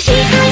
して